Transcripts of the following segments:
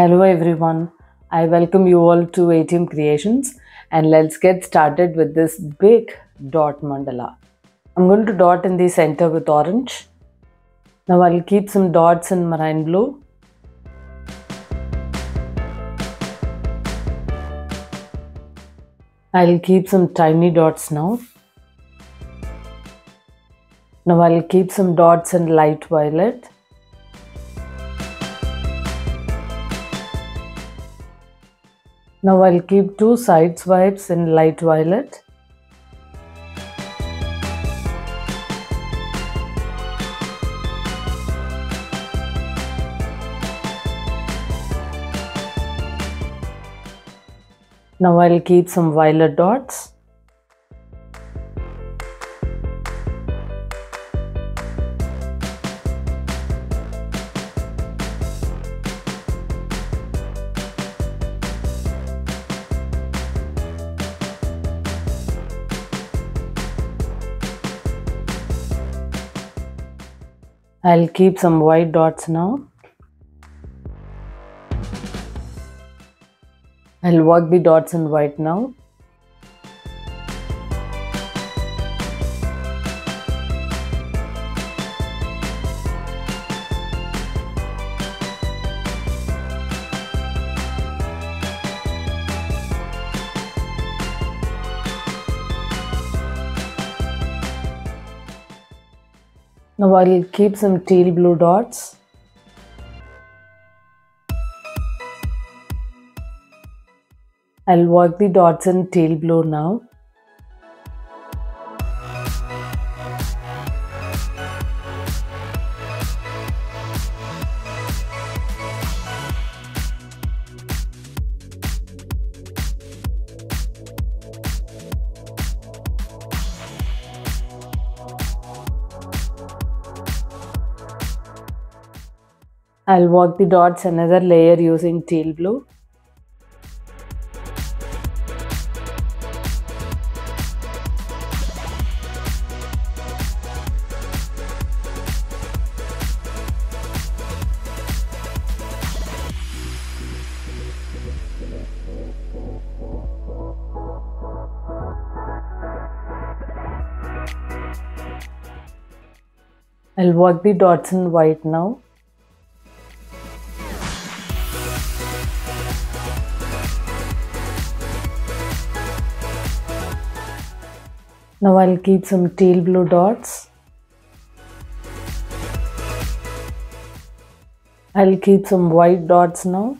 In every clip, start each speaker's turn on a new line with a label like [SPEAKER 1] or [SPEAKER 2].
[SPEAKER 1] Hello everyone. I welcome you all to ATM Creations and let's get started with this big dot mandala. I'm going to dot in the center with orange. Now I'll keep some dots in marine blue. I'll keep some tiny dots now. Now I'll keep some dots in light violet. Now I'll keep two side swipes in light violet. Now I'll keep some violet dots. I'll keep some white dots now. I'll work the dots in white now. Now I'll keep some teal blue dots. I'll work the dots in teal blue now. I'll work the dots another layer using teal blue. I'll work the dots in white now. Now I'll keep some teal blue dots. I'll keep some white dots now.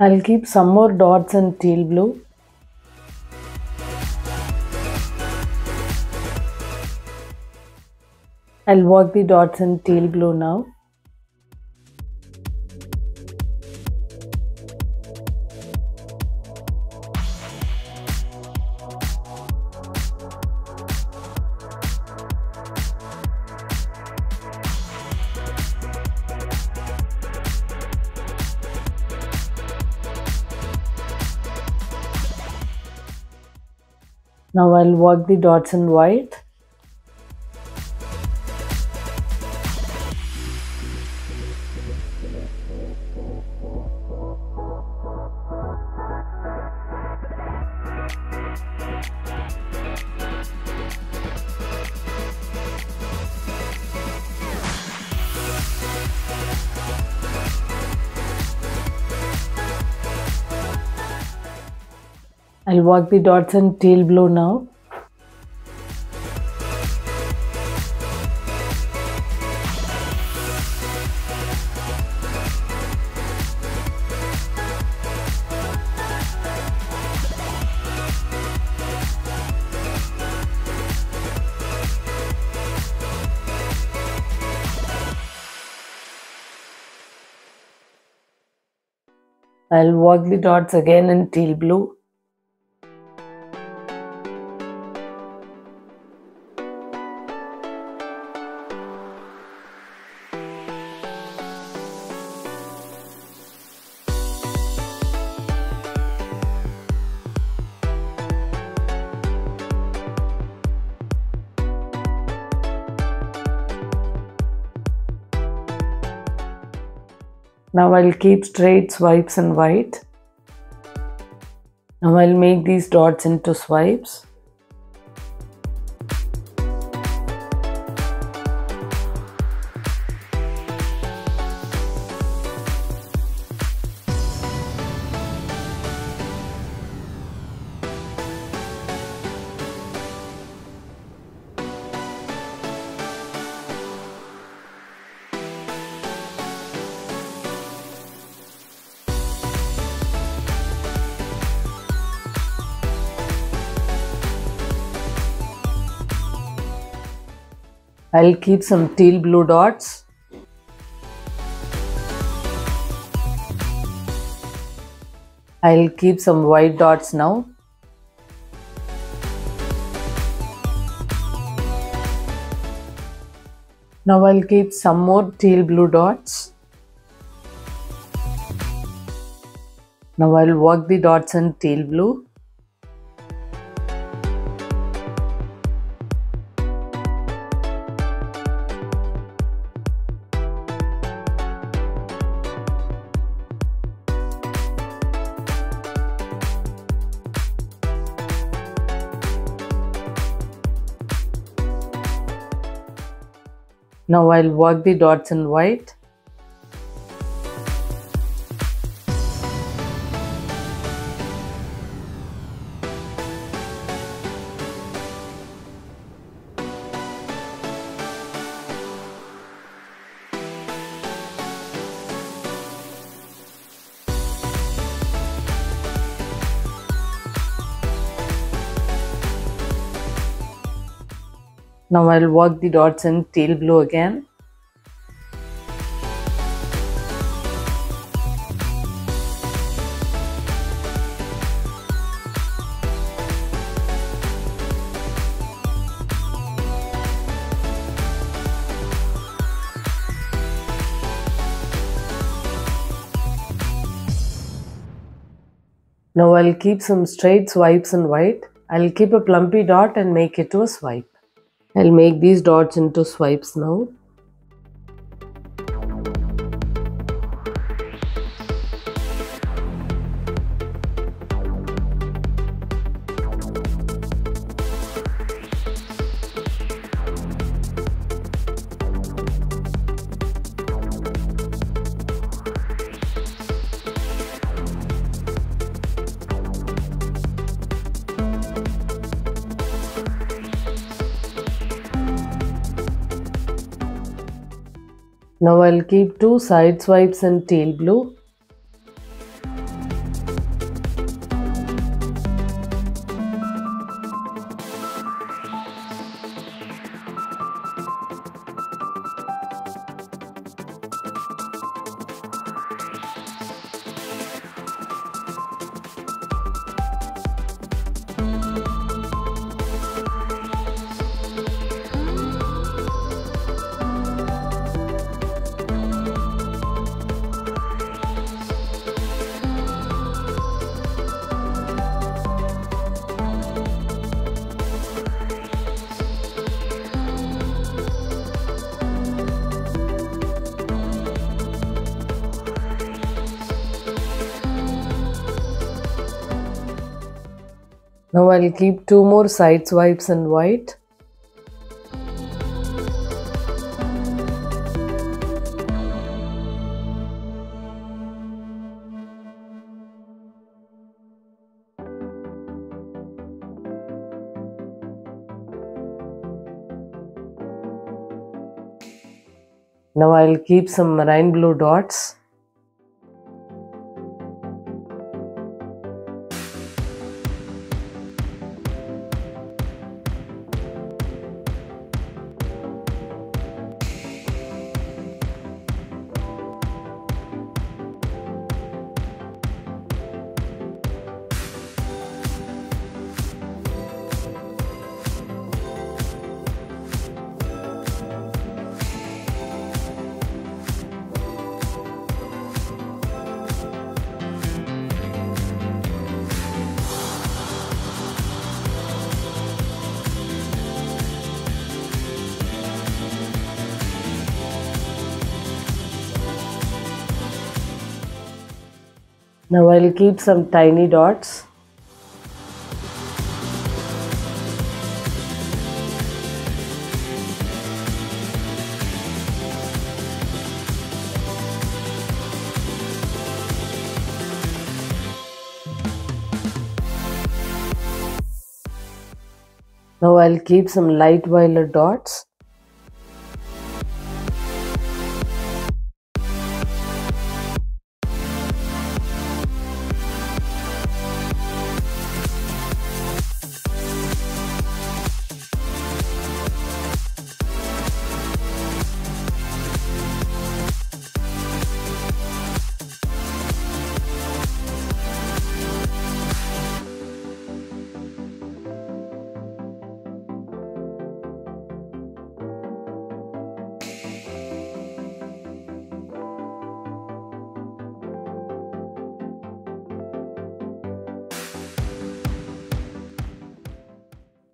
[SPEAKER 1] I'll keep some more dots in teal blue. I'll work the dots in teal blue now. Now I'll work the dots in white. I'll work the dots in teal blue now. I'll work the dots again in teal blue. Now I'll keep straight swipes in white. Now I'll make these dots into swipes. I'll keep some teal blue dots. I'll keep some white dots now. Now I'll keep some more teal blue dots. Now I'll work the dots in teal blue. Now I'll work the dots in white. Now I'll work the dots in teal blue again. Now I'll keep some straight swipes in white. I'll keep a plumpy dot and make it to a swipe. I'll make these dots into swipes now. Now I'll keep two side swipes in teal blue. Now I'll keep two more side swipes in white. Now I'll keep some marine blue dots. Keep some tiny dots. Now I'll keep some light violet dots.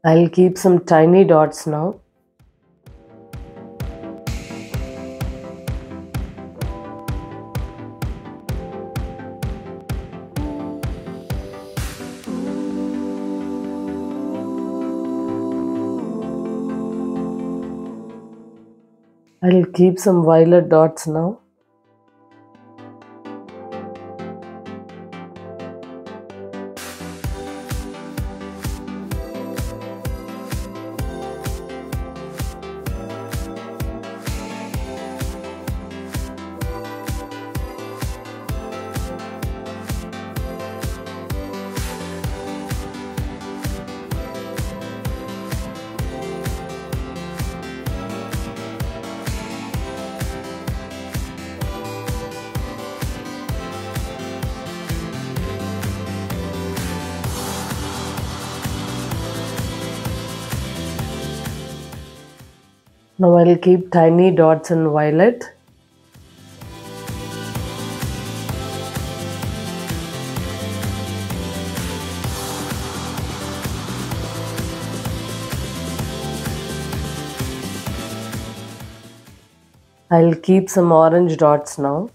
[SPEAKER 1] I'll keep some tiny dots now. I'll keep some violet dots now. Now I'll keep tiny dots in violet. I'll keep some orange dots now.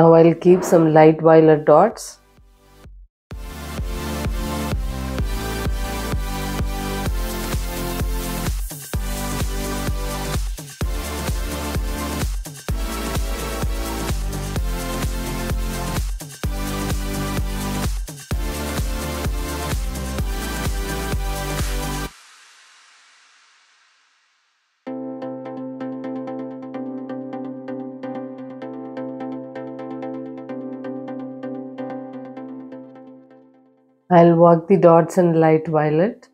[SPEAKER 1] Now I'll keep some light violet dots. I'll work the dots in light violet.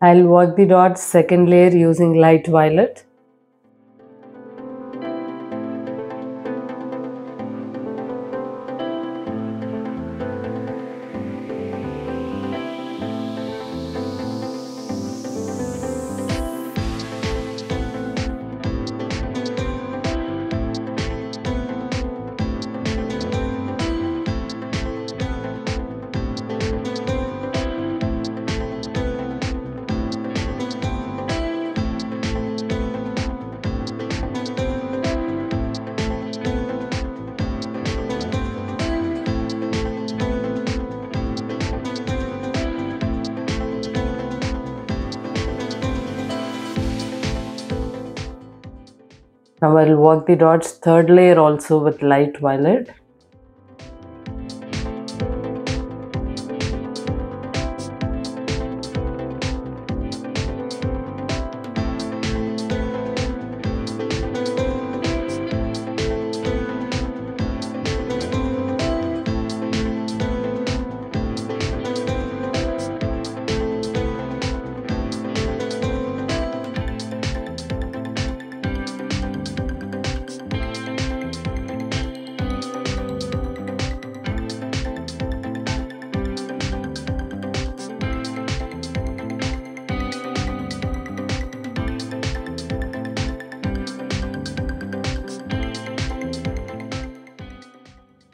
[SPEAKER 1] I'll work the dots second layer using light violet. Work the dots third layer also with light violet.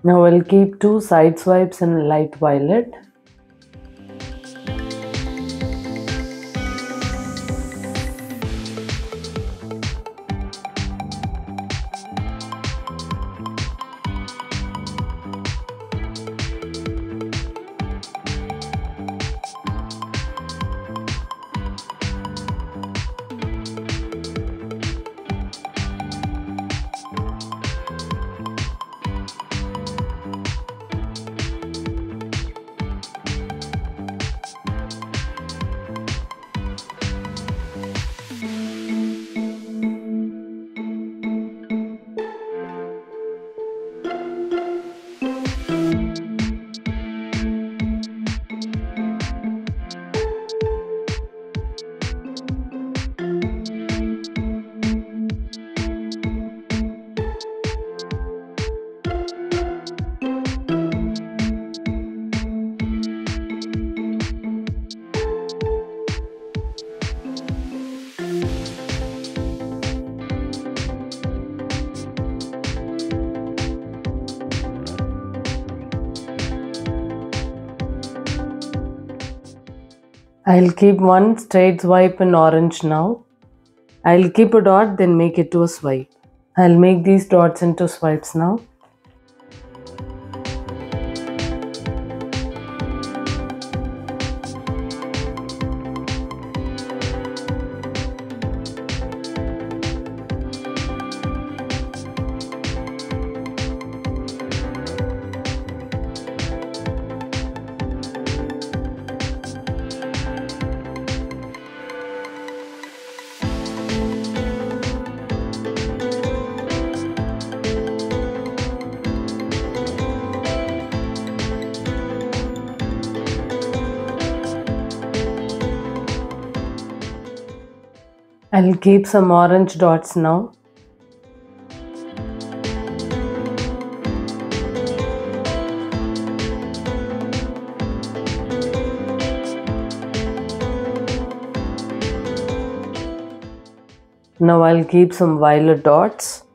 [SPEAKER 1] Now I'll keep two side swipes in light violet. I'll keep one straight swipe in orange now. I'll keep a dot then make it to a swipe. I'll make these dots into swipes now. I'll keep some orange dots now. Now I'll keep some violet dots.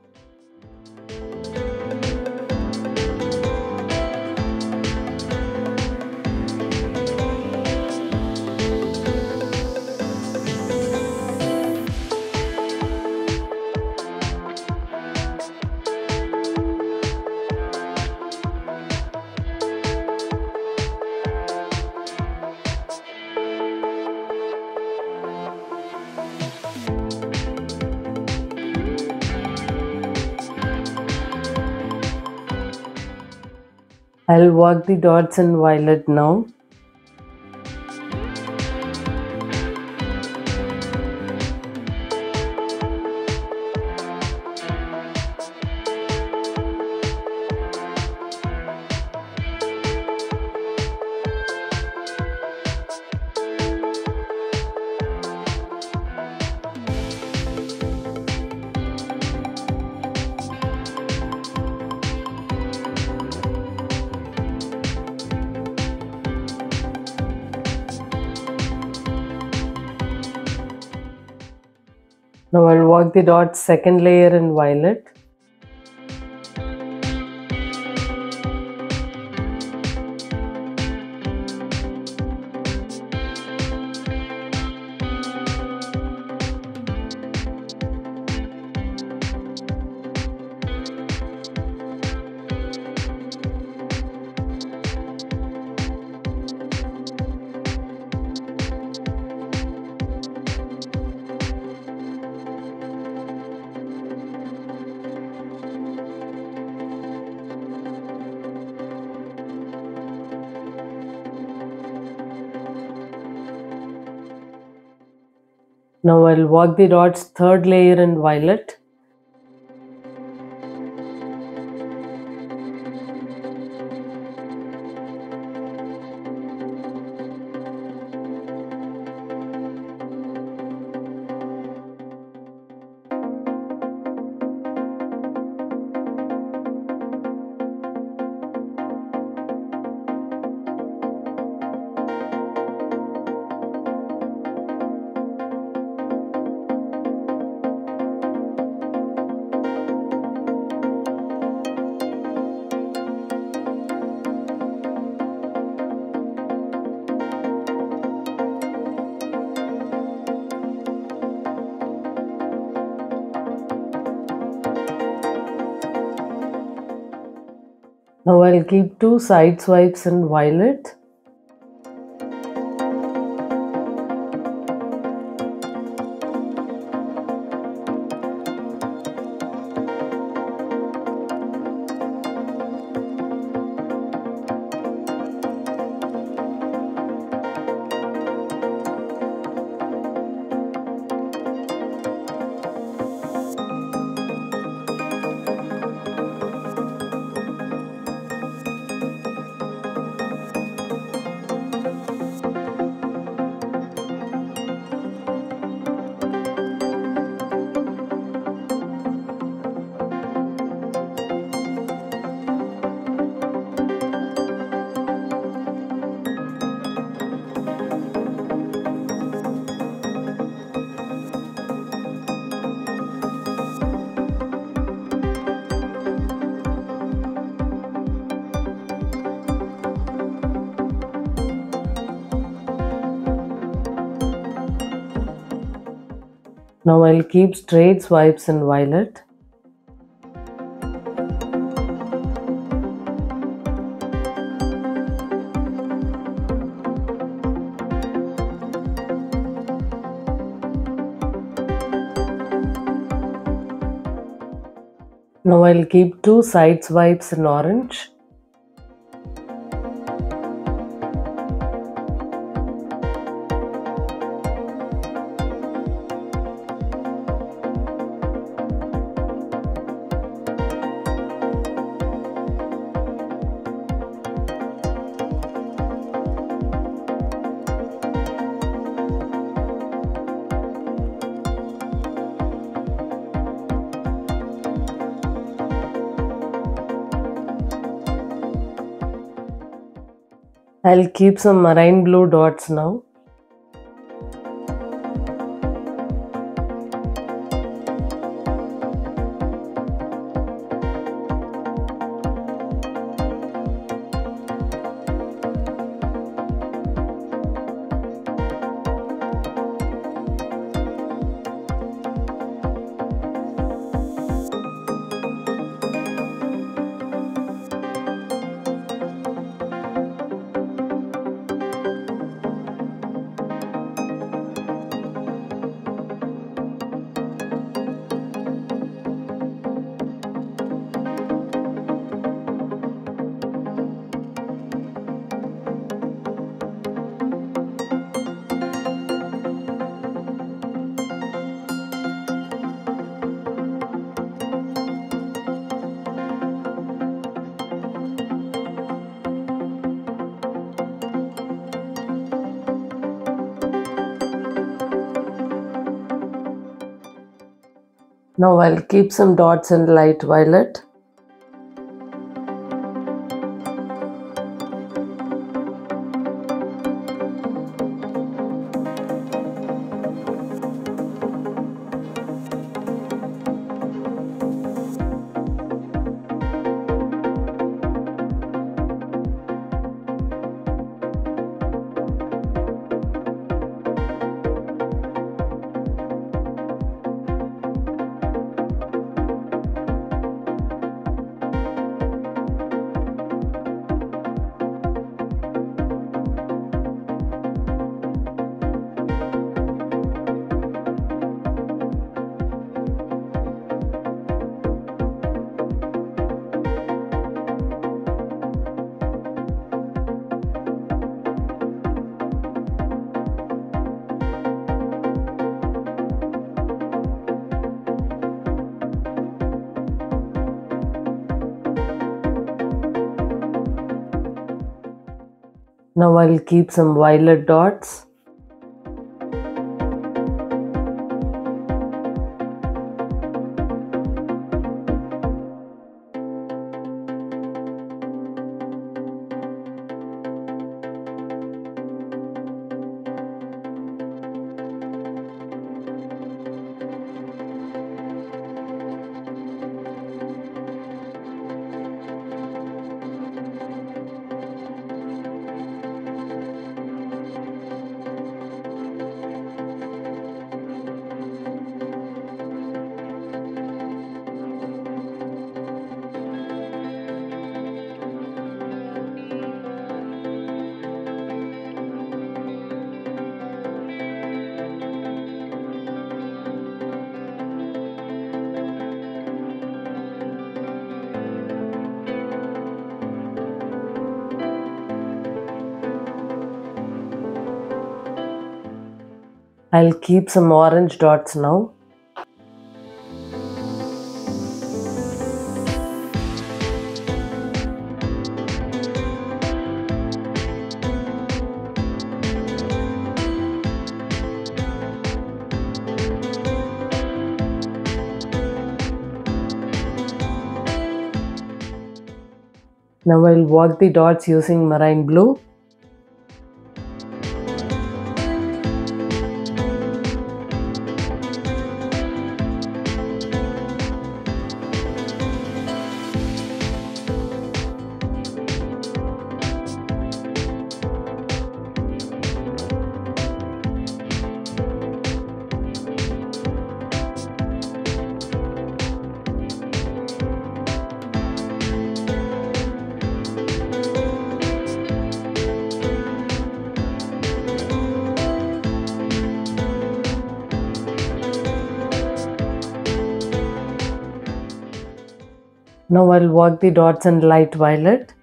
[SPEAKER 1] I'll work the dots in violet now. The dots second layer in violet. Now I'll work the dots third layer in violet. Now I'll keep two side swipes in violet. Now I'll keep straight swipes in violet. Now I'll keep two side swipes in orange. I'll keep some marine blue dots now. Now I'll keep some dots in light violet. Now I'll keep some violet dots. I'll keep some orange dots now. Now I'll work the dots using marine blue. Now I'll work the dots in light violet.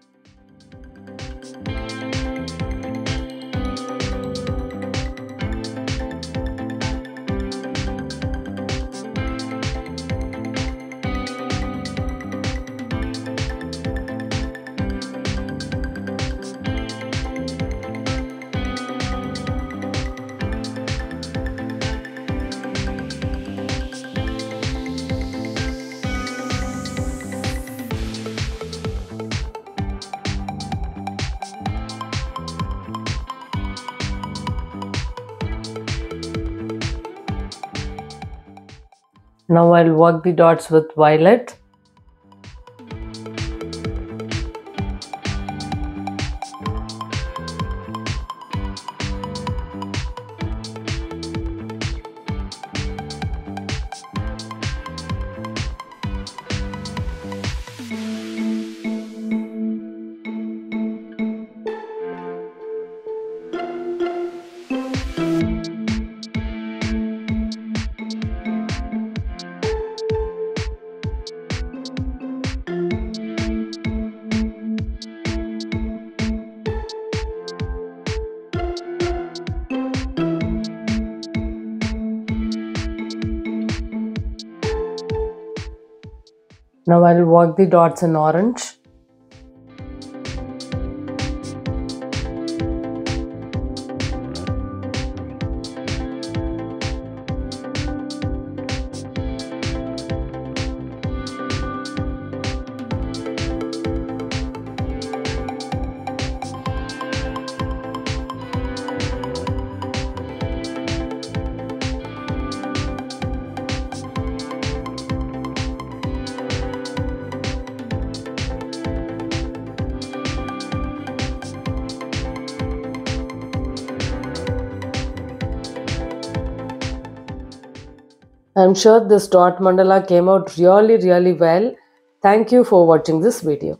[SPEAKER 1] Now I'll work the dots with violet. Work the dots in orange. I'm sure this dot mandala came out really really well. Thank you for watching this video.